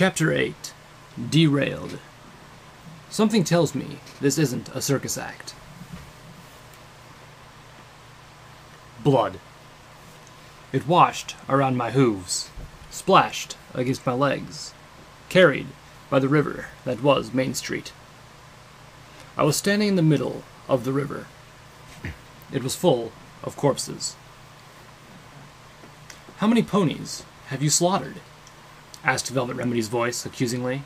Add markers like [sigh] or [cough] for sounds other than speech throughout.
Chapter 8 Derailed. Something tells me this isn't a circus act. Blood. It washed around my hooves, splashed against my legs, carried by the river that was Main Street. I was standing in the middle of the river. It was full of corpses. How many ponies have you slaughtered? Asked Velvet Remedy's voice accusingly.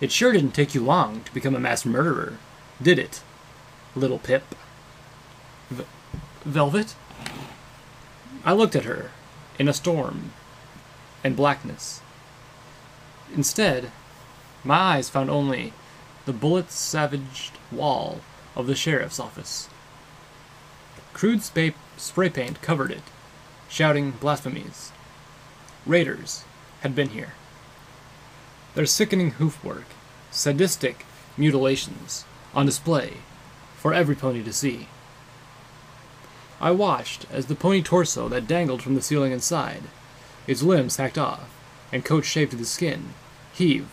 It sure didn't take you long to become a mass murderer, did it, little Pip? V- Velvet? I looked at her in a storm and blackness. Instead, my eyes found only the bullet savaged wall of the sheriff's office. Crude spray paint covered it, shouting blasphemies. Raiders had been here. Their sickening hoofwork, sadistic mutilations, on display for every pony to see. I watched as the pony torso that dangled from the ceiling inside, its limbs hacked off and coat shaved to the skin, heave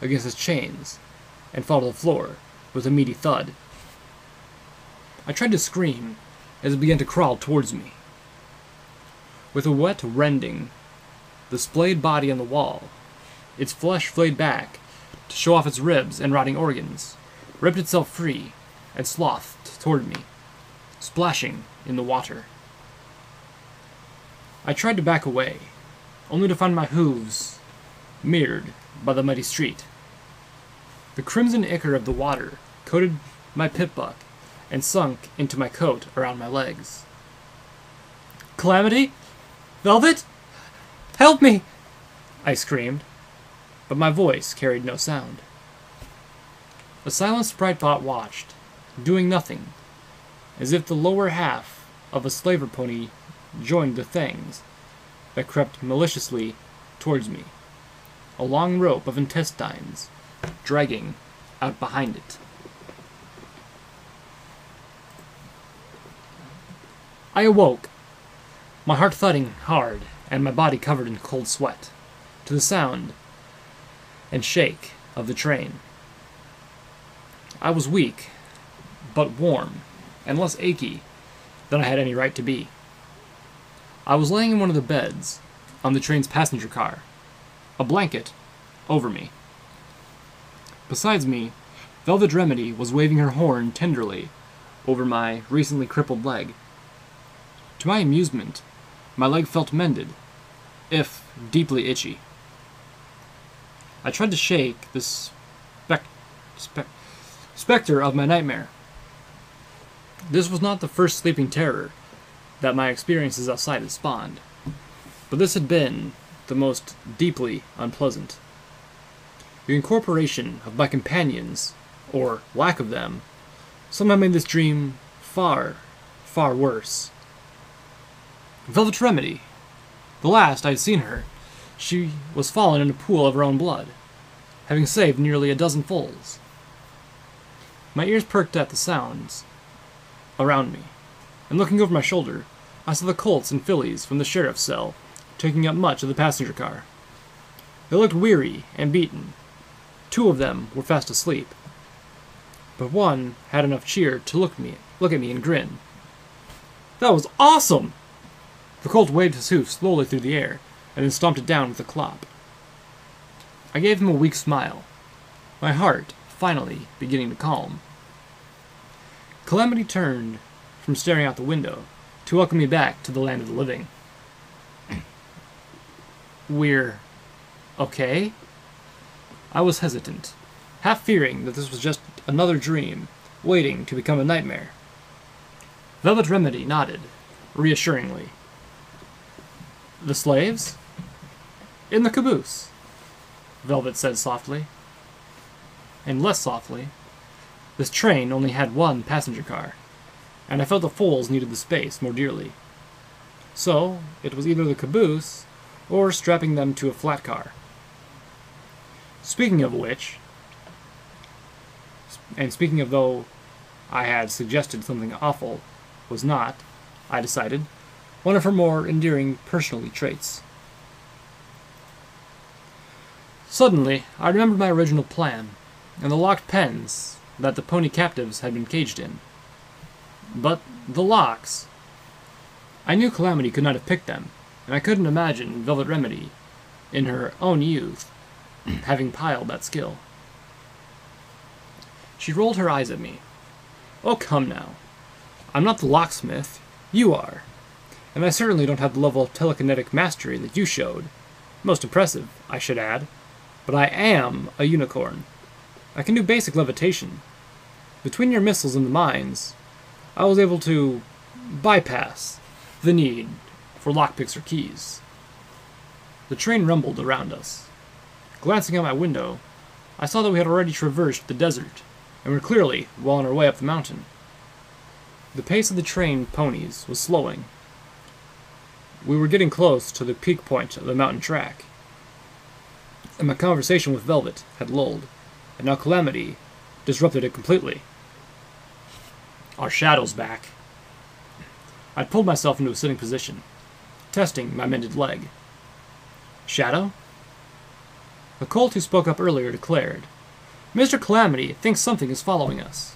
against its chains and fall to the floor with a meaty thud. I tried to scream as it began to crawl towards me. With a wet rending, the splayed body on the wall, its flesh flayed back to show off its ribs and rotting organs, ripped itself free and slothed toward me, splashing in the water. I tried to back away, only to find my hooves mirrored by the muddy street. The crimson ichor of the water coated my Pip-Buck and sunk into my coat around my legs. Calamity? Velvet? Help me! I screamed, but my voice carried no sound. The silent sprite bot watched, doing nothing, as if the lower half of a slaver pony joined the things that crept maliciously towards me, a long rope of intestines dragging out behind it. I awoke, my heart thudding hard and my body covered in cold sweat, to the sound and shake of the train. I was weak, but warm and less achy than I had any right to be. I was laying in one of the beds on the train's passenger car, a blanket over me. Besides me, Velvet Remedy was waving her horn tenderly over my recently crippled leg. To my amusement, my leg felt mended, if deeply itchy. I tried to shake the spec- spec- specter of my nightmare. This was not the first sleeping terror that my experiences outside had spawned, but this had been the most deeply unpleasant. The incorporation of my companions, or lack of them, somehow made this dream far, far worse. Velvet Remedy. The last I had seen her, she was fallen in a pool of her own blood, having saved nearly a dozen foals. My ears perked at the sounds around me, and looking over my shoulder, I saw the colts and fillies from the sheriff's cell taking up much of the passenger car. They looked weary and beaten. Two of them were fast asleep, but one had enough cheer to look me look at me and grin. That was awesome! The colt waved his hoof slowly through the air, and then stomped it down with a clop. I gave him a weak smile, my heart finally beginning to calm. Calamity turned from staring out the window to welcome me back to the land of the living. [clears throat] We're okay? I was hesitant, half fearing that this was just another dream waiting to become a nightmare. Velvet Remedy nodded, reassuringly. The slaves? In the caboose, Velvet said softly. And less softly, this train only had one passenger car, and I felt the foals needed the space more dearly. So, it was either the caboose or strapping them to a flat car. Speaking of which, and speaking of though I had suggested something awful was not, I decided, one of her more endearing personality traits. Suddenly, I remembered my original plan, and the locked pens that the pony captives had been caged in. But the locks. I knew Calamity could not have picked them, and I couldn't imagine Velvet Remedy, in her own youth, [clears throat] having piled that skill. She rolled her eyes at me. Oh, come now. I'm not the locksmith. You are. And I certainly don't have the level of telekinetic mastery that you showed. Most impressive, I should add. But I am a unicorn. I can do basic levitation. Between your missiles and the mines, I was able to bypass the need for lockpicks or keys. The train rumbled around us. Glancing out my window, I saw that we had already traversed the desert and were clearly well on our way up the mountain. The pace of the train ponies was slowing. We were getting close to the peak point of the mountain track, and my conversation with Velvet had lulled, and now Calamity disrupted it completely. Our shadow's back. I pulled myself into a sitting position, testing my mended leg. Shadow? The colt who spoke up earlier declared, Mr. Calamity thinks something is following us.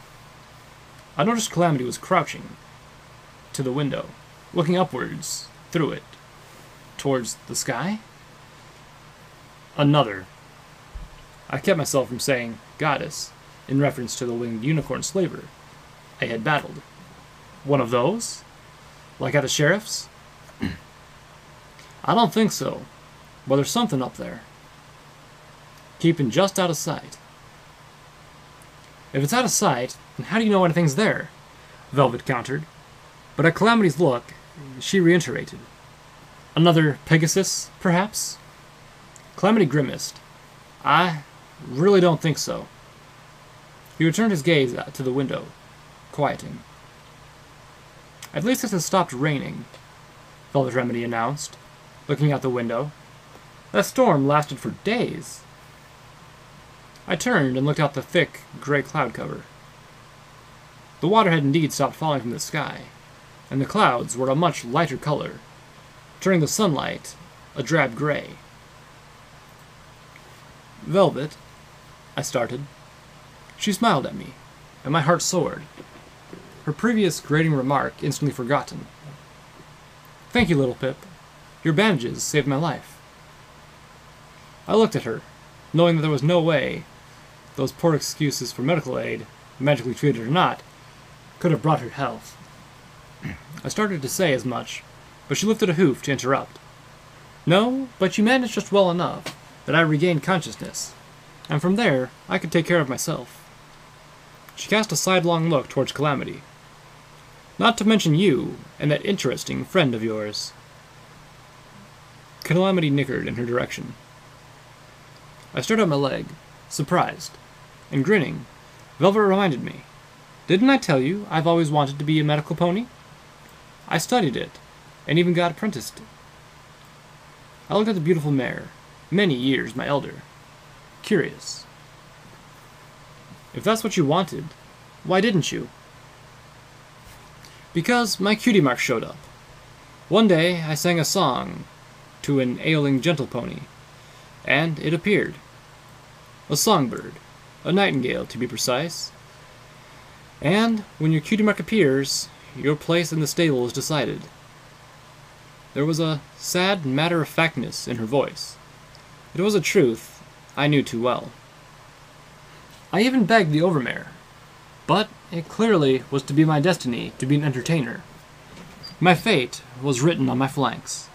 I noticed Calamity was crouching to the window, looking upwards through it, towards the sky. Another. I kept myself from saying goddess in reference to the winged unicorn slaver I had battled. One of those? Like at the sheriff's? [clears throat] I don't think so, but there's something up there. Keeping just out of sight. If it's out of sight, then how do you know anything's there? Velvet countered. But at Calamity's look, she reiterated. Another Pegasus, perhaps? Calamity grimaced. I really don't think so. He returned his gaze uh, to the window, quieting. At least it has stopped raining, Velvet Remedy announced, looking out the window. That storm lasted for days. I turned and looked out the thick, gray cloud cover. The water had indeed stopped falling from the sky, and the clouds were a much lighter color, turning the sunlight a drab gray. Velvet, I started. She smiled at me, and my heart soared. Her previous grating remark instantly forgotten. Thank you, little Pip. Your bandages saved my life. I looked at her, knowing that there was no way those poor excuses for medical aid, magically treated or not, could have brought her health. I started to say as much, but she lifted a hoof to interrupt. No, but you managed just well enough that I regained consciousness, and from there I could take care of myself. She cast a sidelong look towards Calamity. Not to mention you and that interesting friend of yours. Calamity nickered in her direction. I stirred up my leg, surprised and grinning, Velvet reminded me. Didn't I tell you I've always wanted to be a medical pony? I studied it, and even got apprenticed. I looked at the beautiful mare, many years my elder, curious. If that's what you wanted, why didn't you? Because my cutie mark showed up. One day I sang a song to an ailing gentle pony, and it appeared. A songbird, a nightingale to be precise. And when your cutie mark appears, your place in the stable is decided. There was a sad matter of factness in her voice. It was a truth I knew too well. I even begged the overmare, but it clearly was to be my destiny to be an entertainer. My fate was written on my flanks.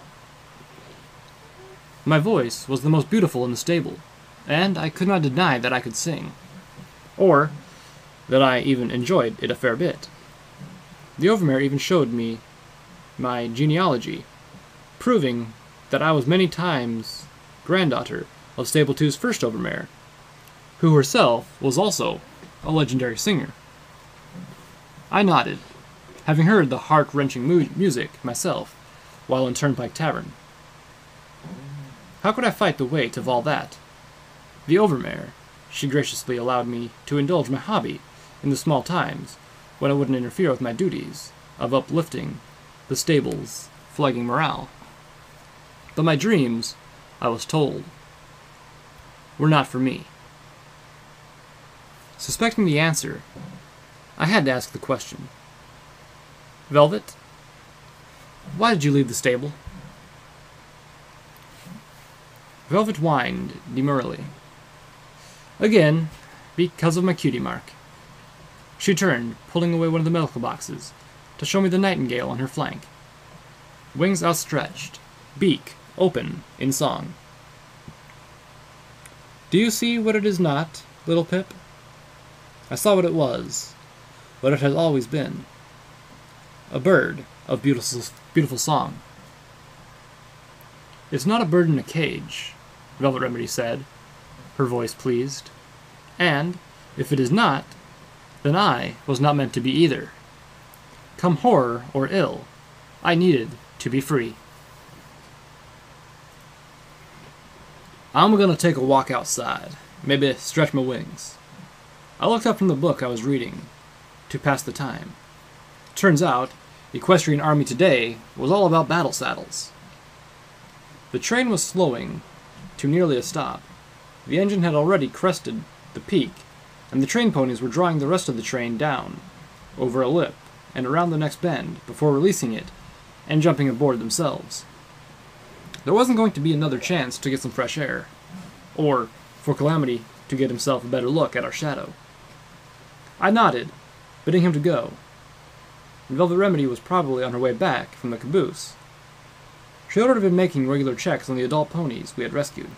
My voice was the most beautiful in the stable, and I could not deny that I could sing or that I even enjoyed it a fair bit. The Overmare even showed me my genealogy, proving that I was many times granddaughter of Stable 2's first Overmare, who herself was also a legendary singer. I nodded, having heard the heart wrenching mu- music myself while in Turnpike Tavern. How could I fight the weight of all that? The Overmare, she graciously allowed me to indulge my hobby in the small times when it wouldn't interfere with my duties of uplifting the stable's flagging morale. But my dreams, I was told, were not for me. Suspecting the answer, I had to ask the question Velvet, why did you leave the stable? Velvet whined demurely. Again, because of my cutie mark. She turned, pulling away one of the medical boxes, to show me the nightingale on her flank. Wings outstretched, beak open in song. Do you see what it is not, little Pip? I saw what it was, what it has always been. A bird of beautiful, beautiful song. It's not a bird in a cage, Velvet Remedy said, her voice pleased. And, if it is not, then I was not meant to be either. Come horror or ill, I needed to be free. I'm gonna take a walk outside, maybe stretch my wings. I looked up from the book I was reading to pass the time. Turns out, Equestrian Army Today was all about battle saddles. The train was slowing to nearly a stop. The engine had already crested the peak, and the train ponies were drawing the rest of the train down, over a lip, and around the next bend, before releasing it and jumping aboard themselves. There wasn't going to be another chance to get some fresh air, or for Calamity to get himself a better look at our shadow. I nodded, bidding him to go, and Velvet Remedy was probably on her way back from the caboose. She to have been making regular checks on the adult ponies we had rescued.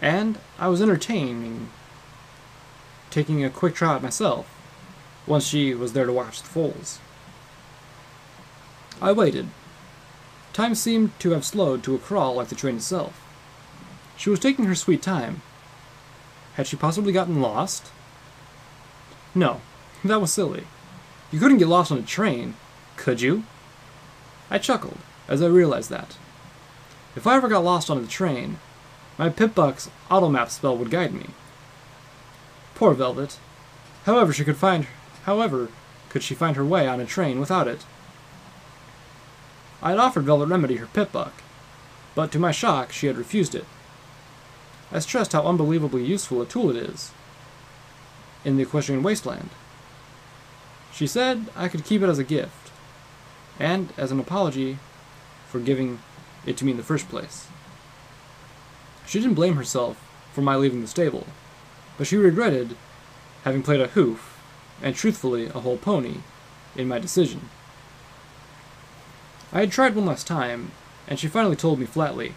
And I was entertaining taking a quick try at myself, once she was there to watch the foals. I waited. Time seemed to have slowed to a crawl like the train itself. She was taking her sweet time. Had she possibly gotten lost? No, that was silly. You couldn't get lost on a train, could you? I chuckled as I realized that. If I ever got lost on the train, my Pip-Buck's automap spell would guide me. Poor Velvet. However she could find however could she find her way on a train without it? I had offered Velvet Remedy her Pip-Buck, but to my shock she had refused it. I stressed how unbelievably useful a tool it is in the equestrian wasteland. She said I could keep it as a gift, and as an apology for giving it to me in the first place. She didn't blame herself for my leaving the stable, but she regretted having played a hoof, and truthfully a whole pony, in my decision. I had tried one last time, and she finally told me flatly,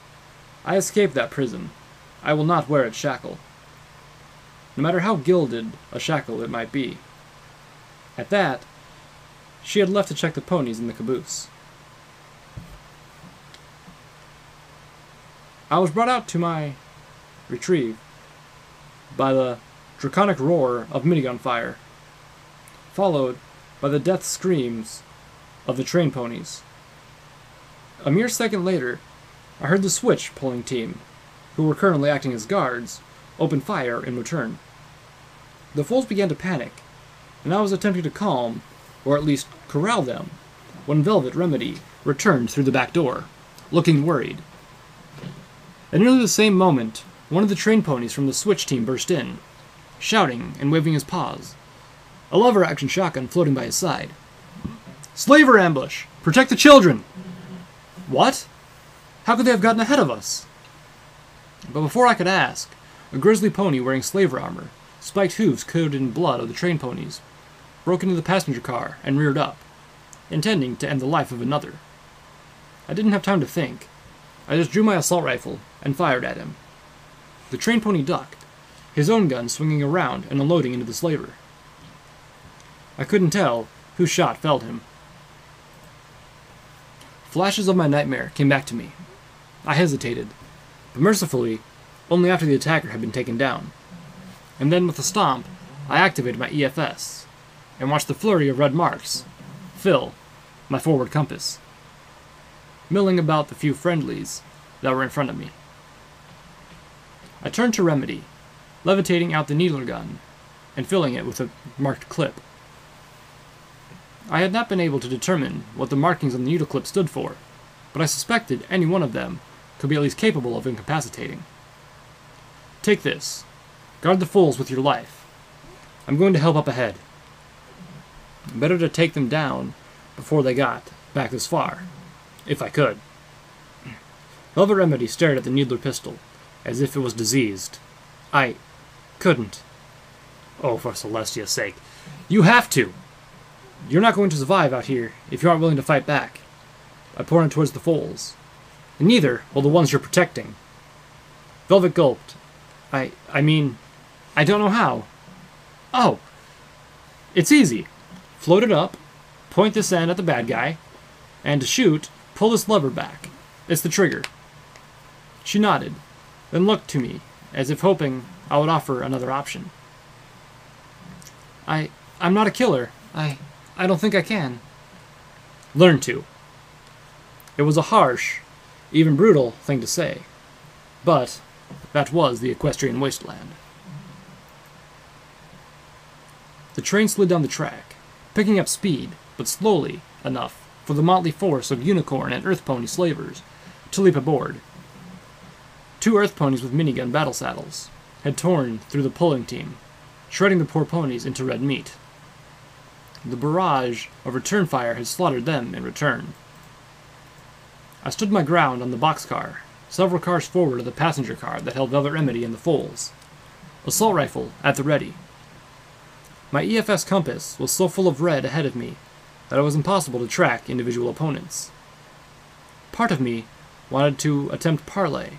I escaped that prison. I will not wear its shackle. No matter how gilded a shackle it might be. At that, she had left to check the ponies in the caboose. I was brought out to my retrieve by the draconic roar of minigun fire, followed by the death screams of the train ponies. A mere second later, I heard the switch pulling team, who were currently acting as guards, open fire in return. The foals began to panic, and I was attempting to calm, or at least corral them, when Velvet Remedy returned through the back door, looking worried. At nearly the same moment, one of the train ponies from the switch team burst in, shouting and waving his paws, a lever action shotgun floating by his side. Slaver ambush! Protect the children! What? How could they have gotten ahead of us? But before I could ask, a grizzly pony wearing slaver armor, spiked hooves coated in blood of the train ponies, broke into the passenger car and reared up, intending to end the life of another. I didn't have time to think. I just drew my assault rifle and fired at him. The train pony ducked, his own gun swinging around and unloading into the slaver. I couldn't tell whose shot felled him. Flashes of my nightmare came back to me. I hesitated, but mercifully, only after the attacker had been taken down. And then with a stomp, I activated my EFS and watched the flurry of red marks fill my forward compass, milling about the few friendlies that were in front of me. I turned to Remedy, levitating out the needler gun and filling it with a marked clip. I had not been able to determine what the markings on the needle clip stood for, but I suspected any one of them could be at least capable of incapacitating. Take this. Guard the fools with your life. I'm going to help up ahead. Better to take them down before they got back this far, if I could. Velvet Remedy stared at the needler pistol, as if it was diseased. I couldn't. Oh, for Celestia's sake. You have to! You're not going to survive out here if you aren't willing to fight back. I pointed towards the foals. And neither will the ones you're protecting. Velvet gulped. I I mean, I don't know how. Oh! It's easy. Float it up, point this end at the bad guy, and to shoot, pull this lever back. It's the trigger. She nodded, then looked to me, as if hoping I would offer another option. I I'm not a killer. I I don't think I can. Learn to. It was a harsh, even brutal thing to say, but that was the equestrian wasteland. The train slid down the track, picking up speed, but slowly enough for the motley force of unicorn and earth pony slavers to leap aboard. Two earth ponies with minigun battle saddles had torn through the pulling team, shredding the poor ponies into red meat. The barrage of return fire had slaughtered them in return. I stood my ground on the boxcar, several cars forward of the passenger car that held Velvet Remedy and the foals. Assault rifle at the ready. My EFS compass was so full of red ahead of me that it was impossible to track individual opponents. Part of me wanted to attempt parley,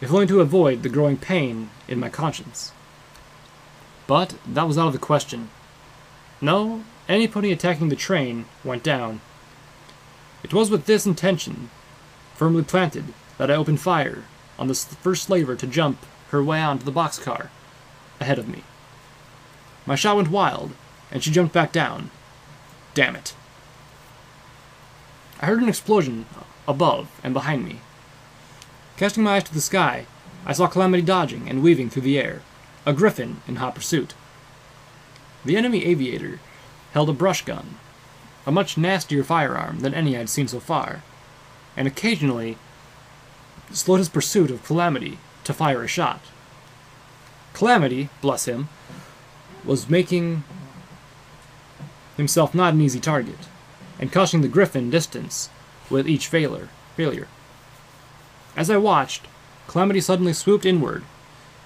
if only to avoid the growing pain in my conscience. But that was out of the question. No, any pony attacking the train went down. It was with this intention, firmly planted, that I opened fire on the first slaver to jump her way onto the boxcar ahead of me. My shot went wild, and she jumped back down. Damn it. I heard an explosion above and behind me. Casting my eyes to the sky, I saw Calamity dodging and weaving through the air, a griffin in hot pursuit. The enemy aviator held a brush gun, a much nastier firearm than any I had seen so far, and occasionally slowed his pursuit of Calamity to fire a shot. Calamity, bless him, was making himself not an easy target, and costing the Griffin distance with each failure. failure. As I watched, Calamity suddenly swooped inward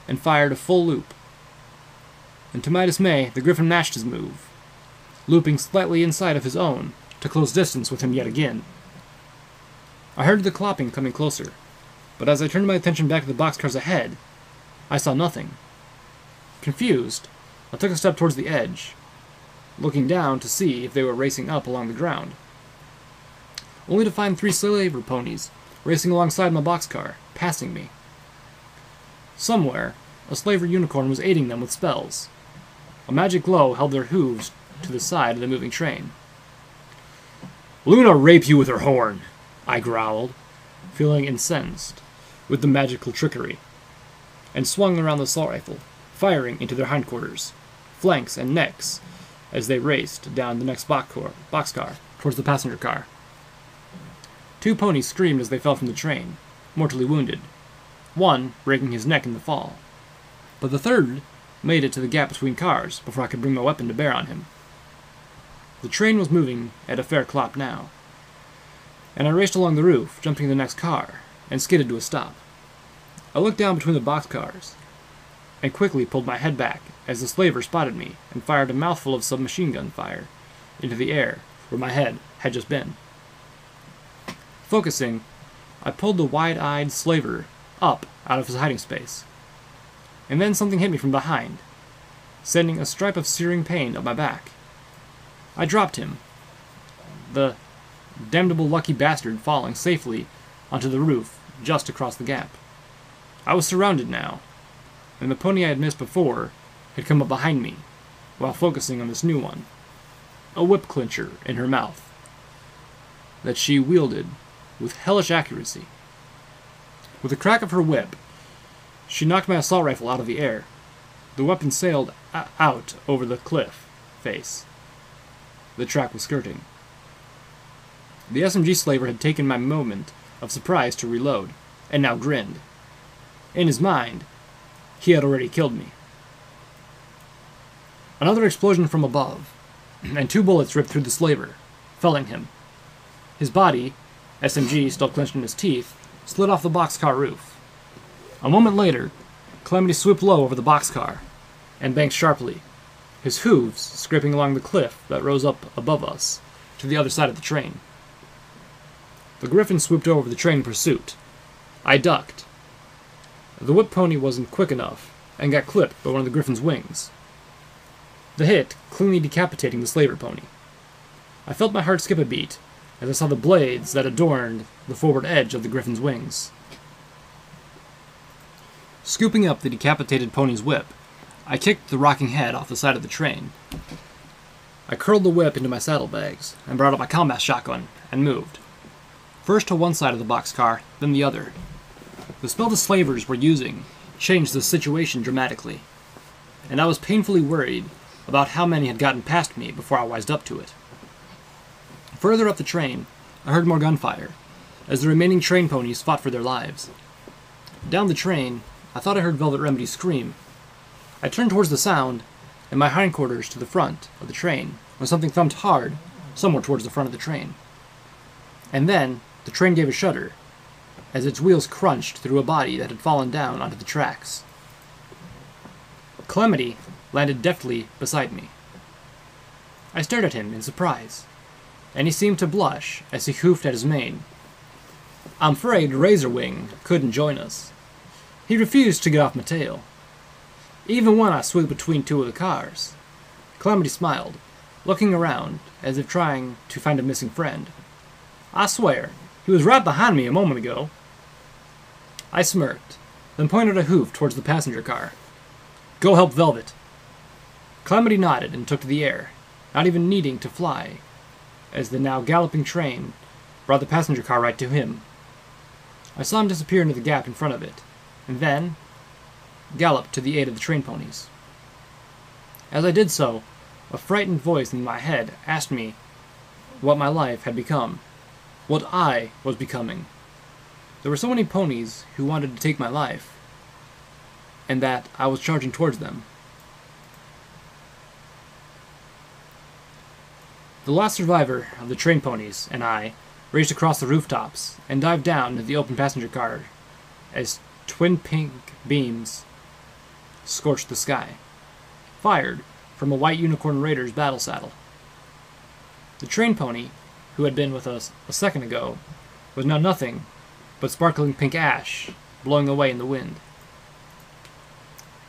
and fired a full loop. And to my dismay, the Griffin matched his move, looping slightly inside of his own to close distance with him yet again. I heard the clopping coming closer, but as I turned my attention back to the boxcars ahead, I saw nothing. Confused, I took a step towards the edge, looking down to see if they were racing up along the ground. Only to find three slaver ponies racing alongside my boxcar, passing me. Somewhere, a slaver unicorn was aiding them with spells. A magic glow held their hooves to the side of the moving train. Luna rape you with her horn, I growled, feeling incensed with the magical trickery, and swung around the assault rifle, firing into their hindquarters, flanks, and necks as they raced down the next boxcar towards the passenger car. Two ponies screamed as they fell from the train, mortally wounded, one breaking his neck in the fall. But the third made it to the gap between cars before I could bring my weapon to bear on him. The train was moving at a fair clop now, and I raced along the roof, jumping the next car, and skidded to a stop. I looked down between the boxcars, and quickly pulled my head back as the slaver spotted me and fired a mouthful of submachine gun fire into the air where my head had just been. Focusing, I pulled the wide eyed slaver up out of his hiding space. And then something hit me from behind, sending a stripe of searing pain up my back. I dropped him, the damnable lucky bastard falling safely onto the roof just across the gap. I was surrounded now, and the pony I had missed before had come up behind me while focusing on this new one, a whip clincher in her mouth that she wielded with hellish accuracy. With a crack of her whip, she knocked my assault rifle out of the air. The weapon sailed out over the cliff face. The track was skirting. The SMG slaver had taken my moment of surprise to reload, and now grinned. In his mind, he had already killed me. Another explosion from above, [clears throat] and two bullets ripped through the slaver, felling him. His body, SMG still clenched in his teeth, slid off the boxcar roof. A moment later, Calamity swooped low over the boxcar and banked sharply, his hooves scraping along the cliff that rose up above us to the other side of the train. The griffin swooped over the train in pursuit. I ducked. The whip pony wasn't quick enough and got clipped by one of the griffin's wings. The hit cleanly decapitating the slaver pony. I felt my heart skip a beat as I saw the blades that adorned the forward edge of the griffin's wings. Scooping up the decapitated pony's whip, I kicked the rocking head off the side of the train. I curled the whip into my saddlebags and brought out my combat shotgun and moved. First to one side of the boxcar, then the other. The spell the slavers were using changed the situation dramatically, and I was painfully worried about how many had gotten past me before I wised up to it. Further up the train, I heard more gunfire, as the remaining train ponies fought for their lives. Down the train, I thought I heard Velvet Remedy scream. I turned towards the sound, and my hindquarters to the front of the train, when something thumped hard, somewhere towards the front of the train. And then, the train gave a shudder, as its wheels crunched through a body that had fallen down onto the tracks. Calamity landed deftly beside me. I stared at him in surprise, and he seemed to blush as he hoofed at his mane. I'm afraid Razorwing couldn't join us. He refused to get off my tail, even when I swooped between two of the cars. Calamity smiled, looking around as if trying to find a missing friend. I swear, he was right behind me a moment ago. I smirked, then pointed a hoof towards the passenger car. Go help Velvet. Calamity nodded and took to the air, not even needing to fly, as the now galloping train brought the passenger car right to him. I saw him disappear into the gap in front of it, and then galloped to the aid of the train ponies. As I did so, a frightened voice in my head asked me what my life had become, what I was becoming. There were so many ponies who wanted to take my life, and that I was charging towards them. The last survivor of the train ponies and I raced across the rooftops and dived down into the open passenger car as twin pink beams scorched the sky, fired from a white unicorn raider's battle saddle. The train pony, who had been with us a second ago, was now nothing but sparkling pink ash blowing away in the wind.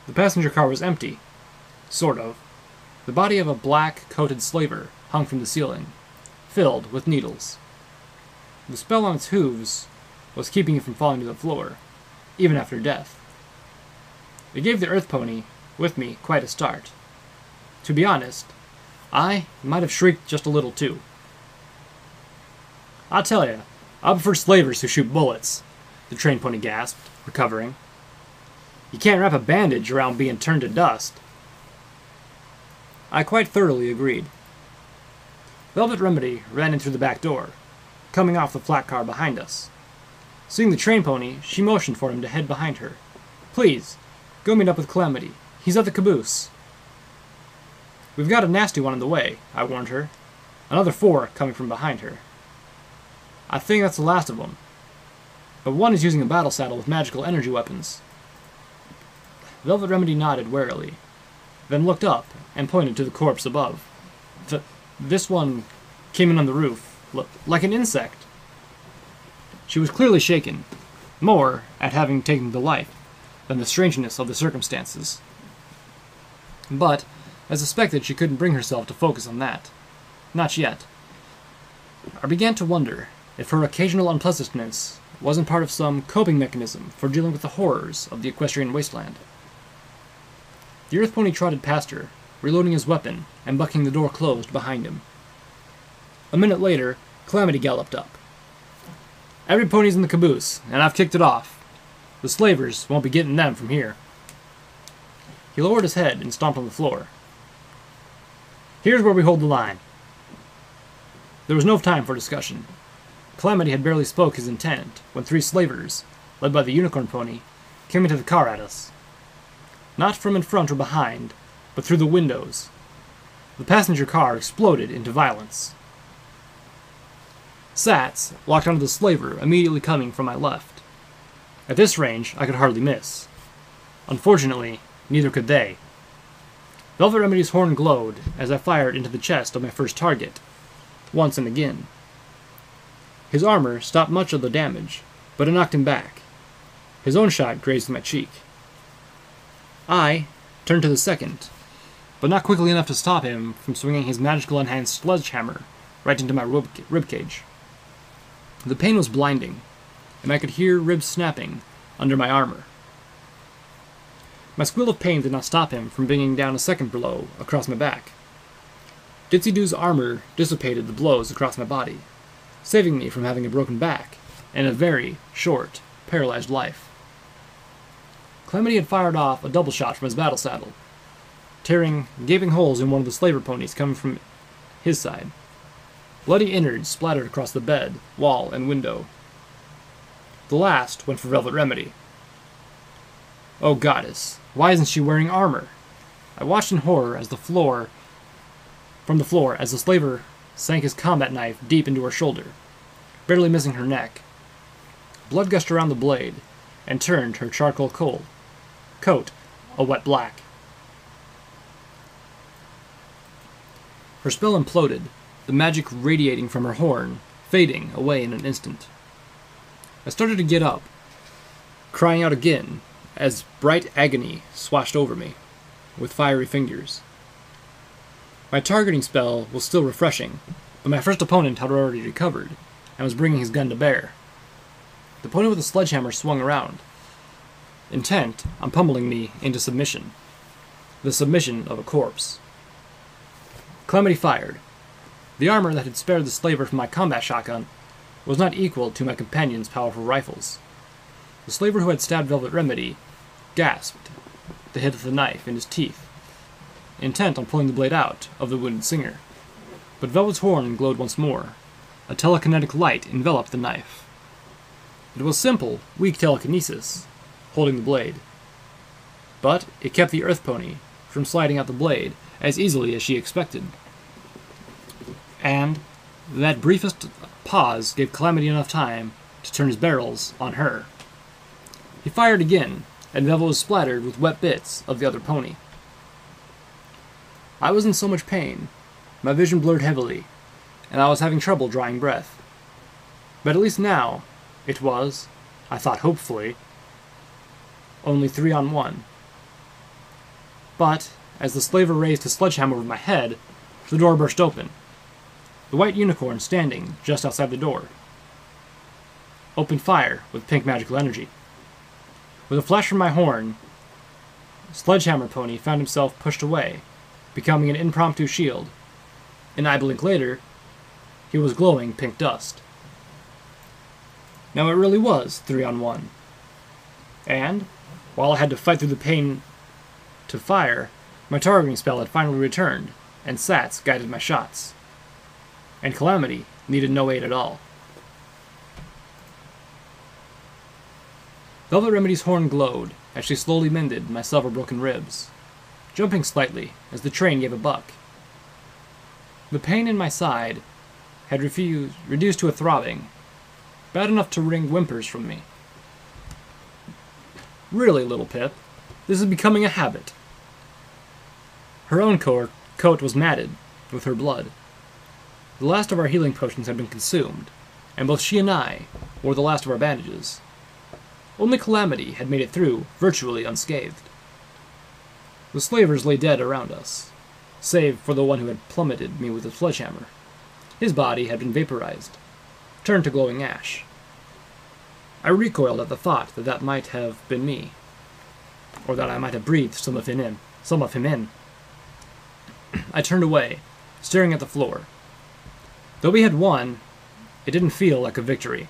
The passenger car was empty. Sort of. The body of a black coated slaver hung from the ceiling, filled with needles. The spell on its hooves was keeping it from falling to the floor, even after death. It gave the earth pony, with me, quite a start. To be honest, I might have shrieked just a little too. I tell you, I prefer slavers who shoot bullets, the train pony gasped, recovering. You can't wrap a bandage around being turned to dust. I quite thoroughly agreed. Velvet Remedy ran in through the back door, coming off the flat car behind us. Seeing the train pony, she motioned for him to head behind her. Please, go meet up with Calamity. He's at the caboose. We've got a nasty one on the way, I warned her. Another four coming from behind her. I think that's the last of them. But one is using a battle saddle with magical energy weapons. Velvet Remedy nodded warily, then looked up and pointed to the corpse above. Th- this one came in on the roof, like an insect. She was clearly shaken, more at having taken the life than the strangeness of the circumstances. But, as suspected, she couldn't bring herself to focus on that. Not yet. I began to wonder if her occasional unpleasantness wasn't part of some coping mechanism for dealing with the horrors of the equestrian wasteland. The earth pony trotted past her, reloading his weapon and bucking the door closed behind him. A minute later, Calamity galloped up. Every pony's in the caboose, and I've kicked it off. The slavers won't be getting them from here. He lowered his head and stomped on the floor. Here's where we hold the line. There was no time for discussion. Calamity had barely spoke his intent when three slavers, led by the unicorn pony, came into the car at us. not from in front or behind, but through the windows. The passenger car exploded into violence. Sats locked onto the slaver immediately coming from my left. At this range, I could hardly miss. Unfortunately, neither could they. Velvet Remedy's horn glowed as I fired into the chest of my first target, once and again. His armor stopped much of the damage, but it knocked him back. His own shot grazed my cheek. I turned to the second, but not quickly enough to stop him from swinging his magical enhanced sledgehammer right into my rib, ribcage. The pain was blinding, and I could hear ribs snapping under my armor. My squeal of pain did not stop him from bringing down a second blow across my back. Ditzy Doo's armor dissipated the blows across my body, saving me from having a broken back and a very short, paralyzed life. Calamity had fired off a double shot from his battle saddle, tearing gaping holes in one of the slaver ponies coming from his side. Bloody innards splattered across the bed, wall, and window. The last went for Velvet Remedy. Oh, goddess, why isn't she wearing armor? I watched in horror as the floor, from the floor, as the slaver sank his combat knife deep into her shoulder, barely missing her neck. Blood gushed around the blade and turned her charcoal coal coat a wet black. Her spell imploded, the magic radiating from her horn, fading away in an instant. I started to get up, crying out again as bright agony swashed over me with fiery fingers. My targeting spell was still refreshing, but my first opponent had already recovered and was bringing his gun to bear. The opponent with the sledgehammer swung around, intent on pummeling me into submission. The submission of a corpse. Calamity fired. The armor that had spared the slaver from my combat shotgun was not equal to my companion's powerful rifles. The slaver who had stabbed Velvet Remedy gasped the hit of the knife in his teeth, intent on pulling the blade out of the wounded singer. But Velvet's horn glowed once more. A telekinetic light enveloped the knife. It was simple, weak telekinesis, holding the blade. But it kept the Earth Pony from sliding out the blade as easily as she expected. And that briefest pause gave Calamity enough time to turn his barrels on her. He fired again, and Neville was splattered with wet bits of the other pony. I was in so much pain, my vision blurred heavily, and I was having trouble drawing breath. But at least now, it was, I thought hopefully, only three on one. But, as the slaver raised his sledgehammer over my head, the door burst open. The white unicorn standing just outside the door. Opened fire with pink magical energy. With a flash from my horn, Sledgehammer Pony found himself pushed away, becoming an impromptu shield. An eye blink later, he was glowing pink dust. Now it really was three on one. And, while I had to fight through the pain to fire, my targeting spell had finally returned, and Sats guided my shots. And Calamity needed no aid at all. Velvet Remedy's horn glowed as she slowly mended my several broken ribs, jumping slightly as the train gave a buck. The pain in my side had refused, reduced to a throbbing, bad enough to wring whimpers from me. Really, little Pip, this is becoming a habit. Her own co- coat was matted with her blood. The last of our healing potions had been consumed, and both she and I wore the last of our bandages. Only Calamity had made it through virtually unscathed. The slavers lay dead around us, save for the one who had plummeted me with a sledgehammer. His body had been vaporized, turned to glowing ash. I recoiled at the thought that that might have been me, or that I might have breathed some of him in. Some of him in. I turned away, staring at the floor. Though we had won, it didn't feel like a victory.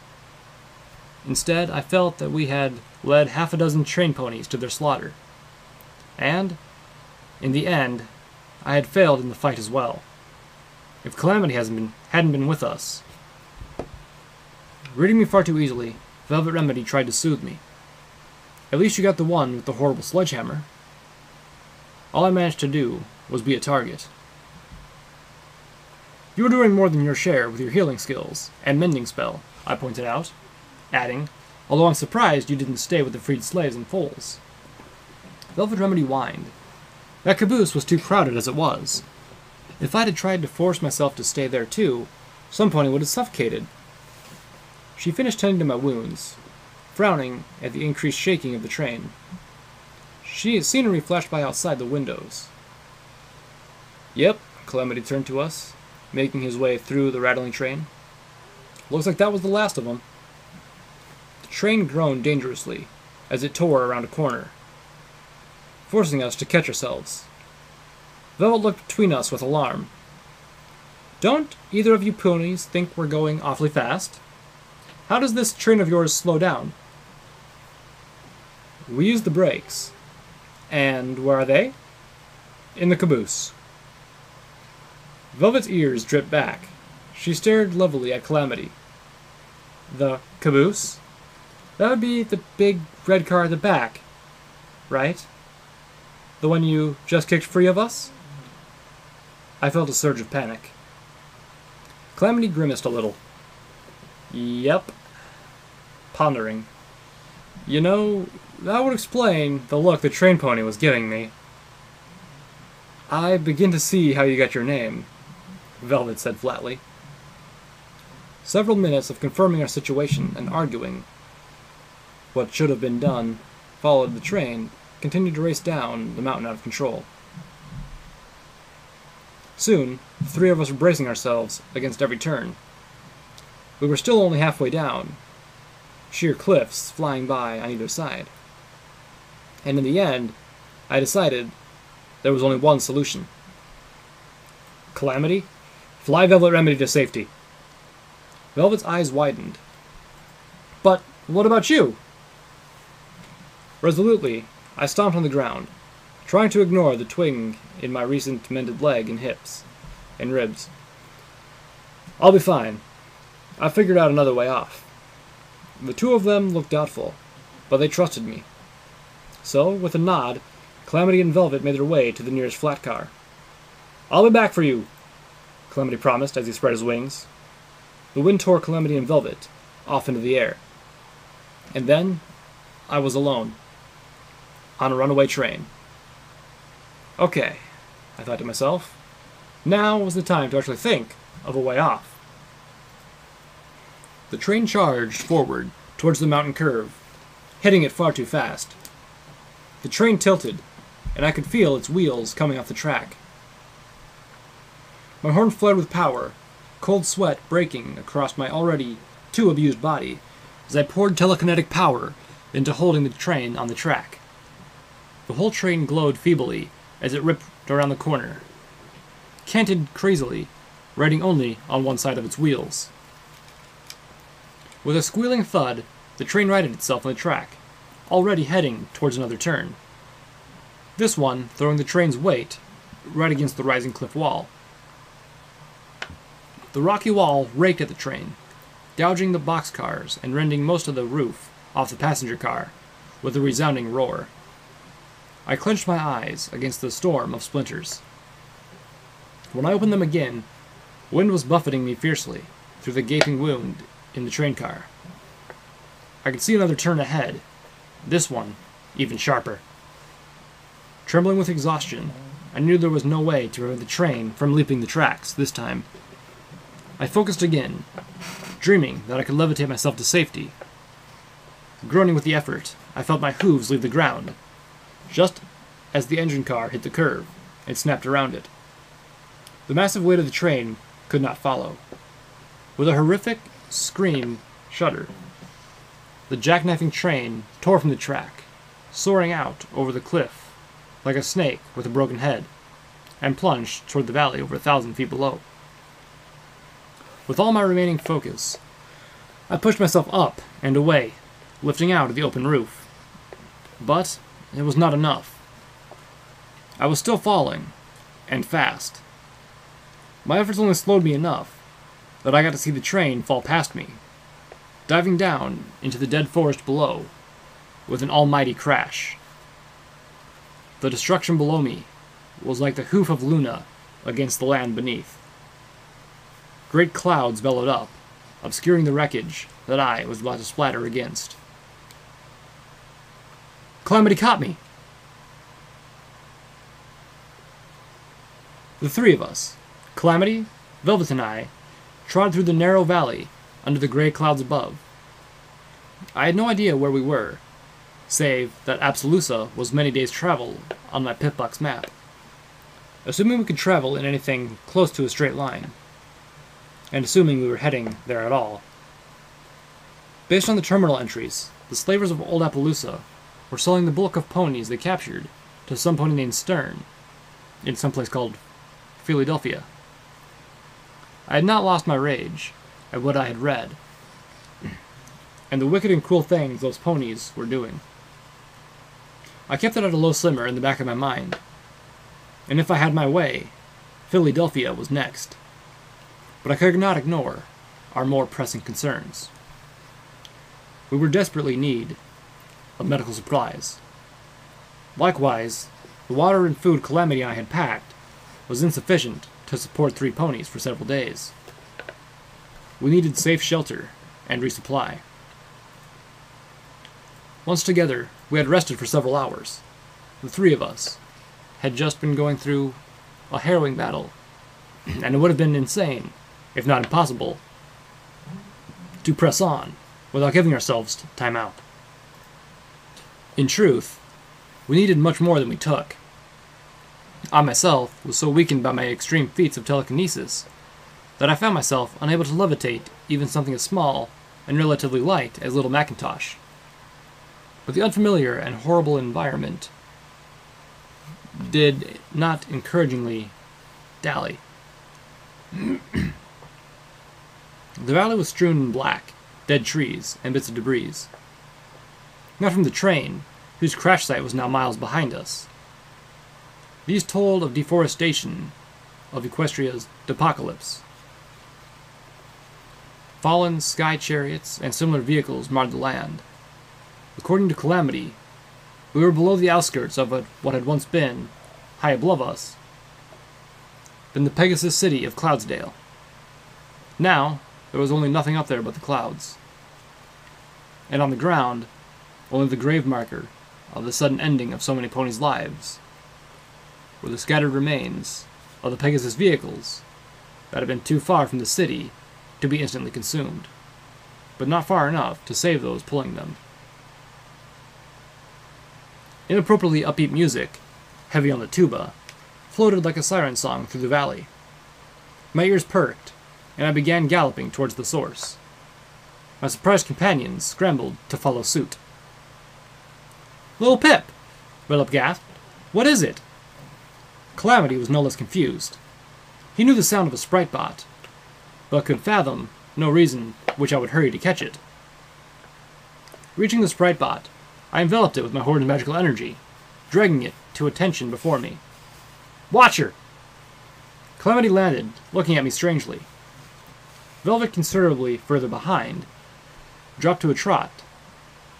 Instead, I felt that we had led half a dozen train ponies to their slaughter. And, in the end, I had failed in the fight as well. If Calamity hasn't been, hadn't been with us. Reading me far too easily, Velvet Remedy tried to soothe me. At least you got the one with the horrible sledgehammer. all I managed to do was be a target. You were doing more than your share with your healing skills and mending spell, I pointed out, adding, although I'm surprised you didn't stay with the freed slaves and foals. Velvet Remedy whined. That caboose was too crowded as it was. If I'd had tried to force myself to stay there too, some pony would have suffocated. She finished tending to my wounds, frowning at the increased shaking of the train. She had scenery flashed by outside the windows. Yep, Calamity turned to us, making his way through the rattling train. Looks like that was the last of them. The train groaned dangerously as it tore around a corner, forcing us to catch ourselves. Velvet looked between us with alarm. Don't either of you ponies think we're going awfully fast? How does this train of yours slow down? We use the brakes. And where are they? In the caboose. Velvet's ears dripped back. She stared levelly at Calamity. The caboose? That would be the big red car at the back, right? The one you just kicked free of us? I felt a surge of panic. Calamity grimaced a little. Yep. Pondering. You know, that would explain the look the train pony was giving me. I begin to see how you got your name, Velvet said flatly. Several minutes of confirming our situation and arguing what should have been done followed the train continued to race down the mountain out of control. Soon, the three of us were bracing ourselves against every turn. We were still only halfway down, sheer cliffs flying by on either side. And in the end, I decided there was only one solution. Calamity, fly Velvet Remedy to safety. Velvet's eyes widened. But what about you? Resolutely, I stomped on the ground, trying to ignore the twing in my recent mended leg and hips and ribs. I'll be fine. I figured out another way off. The two of them looked doubtful, but they trusted me. So, with a nod, Calamity and Velvet made their way to the nearest flat car. I'll be back for you, Calamity promised as he spread his wings. The wind tore Calamity and Velvet off into the air. And then I was alone on a runaway train. Okay, I thought to myself. Now was the time to actually think of a way off. The train charged forward towards the mountain curve, hitting it far too fast. The train tilted, and I could feel its wheels coming off the track. My horn fled with power, cold sweat breaking across my already too abused body as I poured telekinetic power into holding the train on the track. The whole train glowed feebly as it ripped around the corner, canted crazily, riding only on one side of its wheels. With a squealing thud, the train righted itself on the track, already heading towards another turn. This one throwing the train's weight right against the rising cliff wall. The rocky wall raked at the train, gouging the boxcars and rending most of the roof off the passenger car with a resounding roar. I clenched my eyes against the storm of splinters. When I opened them again, wind was buffeting me fiercely through the gaping wound in the train car. I could see another turn ahead, this one even sharper. Trembling with exhaustion, I knew there was no way to prevent the train from leaping the tracks this time. I focused again, dreaming that I could levitate myself to safety. Groaning with the effort, I felt my hooves leave the ground just as the engine car hit the curve and snapped around it. The massive weight of the train could not follow. With a horrific scream shuddered, the jackknifing train tore from the track, soaring out over the cliff like a snake with a broken head, and plunged toward the valley over a thousand feet below. With all my remaining focus, I pushed myself up and away, lifting out of the open roof. But it was not enough. I was still falling, and fast. My efforts only slowed me enough that I got to see the train fall past me, diving down into the dead forest below with an almighty crash. The destruction below me was like the hoof of Luna against the land beneath. Great clouds bellowed up, obscuring the wreckage that I was about to splatter against. Calamity caught me! The three of us, Calamity, Velvet, and I, trod through the narrow valley under the gray clouds above. I had no idea where we were, save that Appaloosa was many days' travel on my Pip-Buck map. Assuming we could travel in anything close to a straight line, and assuming we were heading there at all. Based on the terminal entries, the slavers of Old Appaloosa were selling the bulk of ponies they captured to some pony named Stern, in some place called Fillydelphia. I had not lost my rage at what I had read, [clears throat] and the wicked and cruel things those ponies were doing. I kept it at a low simmer in the back of my mind, and if I had my way, Fillydelphia was next. But I could not ignore our more pressing concerns. We were desperately in need of medical supplies. Likewise, the water and food Calamity I had packed was insufficient to support three ponies for several days. We needed safe shelter and resupply. Once together, we had rested for several hours. The three of us had just been going through a harrowing battle, and it would have been insane, if not impossible, to press on without giving ourselves time out. In truth, we needed much more than we took. I myself was so weakened by my extreme feats of telekinesis that I found myself unable to levitate even something as small and relatively light as Little Macintosh. But the unfamiliar and horrible environment did not encouragingly dally. [clears throat] the valley was strewn in black, dead trees, and bits of debris. Not from the train, whose crash site was now miles behind us. These told of deforestation, of Equestria's apocalypse. Fallen sky chariots and similar vehicles marred the land. According to Calamity, we were below the outskirts of what had once been, high above us, been the Pegasus city of Cloudsdale. Now, there was only nothing up there but the clouds. And on the ground, only the grave marker of the sudden ending of so many ponies' lives were the scattered remains of the Pegasus vehicles that had been too far from the city to be instantly consumed, but not far enough to save those pulling them. Inappropriately upbeat music, heavy on the tuba, floated like a siren song through the valley. My ears perked, and I began galloping towards the source. My surprised companions scrambled to follow suit. Little Pip! Philip gasped. What is it? Calamity was no less confused. He knew the sound of a sprite bot, but could fathom no reason which I would hurry to catch it. Reaching the sprite bot, I enveloped it with my horde's magical energy, dragging it to attention before me. Watcher! Calamity landed, looking at me strangely. Velvet, considerably further behind, dropped to a trot,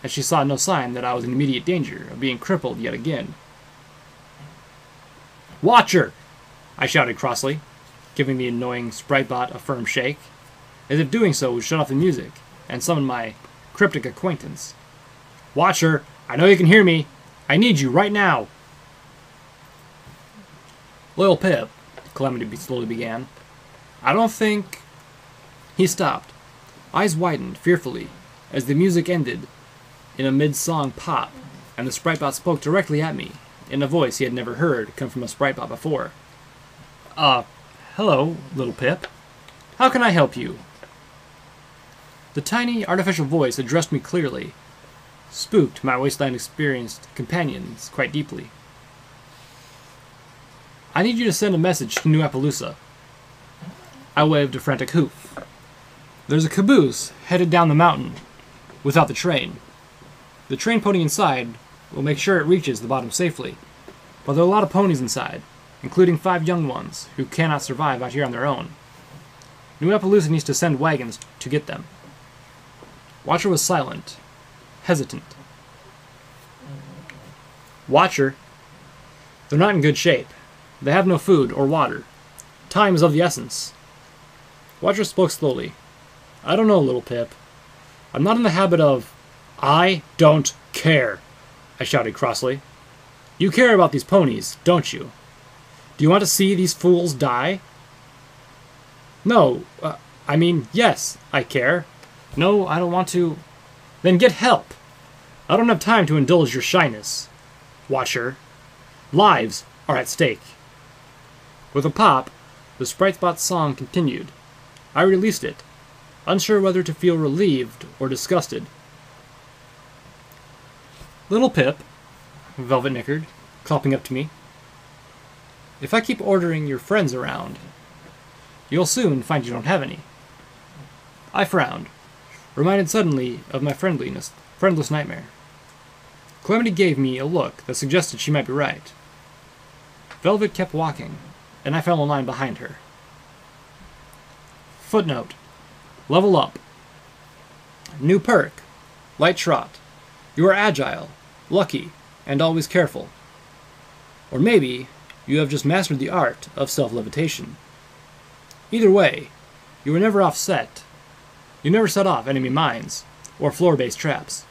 as she saw no sign that I was in immediate danger of being crippled yet again. Watcher! I shouted crossly, giving the annoying Spritebot a firm shake, as if doing so would shut off the music and summon my cryptic acquaintance. Watcher, I know you can hear me. I need you right now. Li'l Pip, Calamity slowly began. I don't think. He stopped. Eyes widened fearfully as the music ended in a mid song pop, and the Spritebot spoke directly at me in a voice he had never heard come from a Spritebot before. Uh, hello, little Pip. How can I help you? The tiny, artificial voice addressed me clearly, spooked my wasteland experienced companions quite deeply. I need you to send a message to New Appaloosa. I waved a frantic hoof. There's a caboose headed down the mountain without the train. The train pony inside will make sure it reaches the bottom safely. But there are a lot of ponies inside, including five young ones who cannot survive out here on their own. New Appaloosa needs to send wagons to get them. Watcher was silent, hesitant. Watcher, they're not in good shape. They have no food or water. Time is of the essence. Watcher spoke slowly. I don't know, little Pip. I'm not in the habit of. I don't care, I shouted crossly. You care about these ponies, don't you? Do you want to see these fools die? No, uh, I mean, yes, I care. No, I don't want to. Then get help. I don't have time to indulge your shyness. Watcher. Lives are at stake. With a pop, the Sprite Spot song continued. I released it, unsure whether to feel relieved or disgusted. Little Pip, Velvet nickered, clopping up to me. If I keep ordering your friends around, you'll soon find you don't have any. I frowned, reminded suddenly of my friendliness, friendless nightmare. Calamity gave me a look that suggested she might be right. Velvet kept walking, and I fell in line behind her. Footnote Level up. New perk Light Trot. You are agile, lucky, and always careful. Or maybe you have just mastered the art of self levitation. Either way, you were never offset. You never set off enemy mines or floor based traps.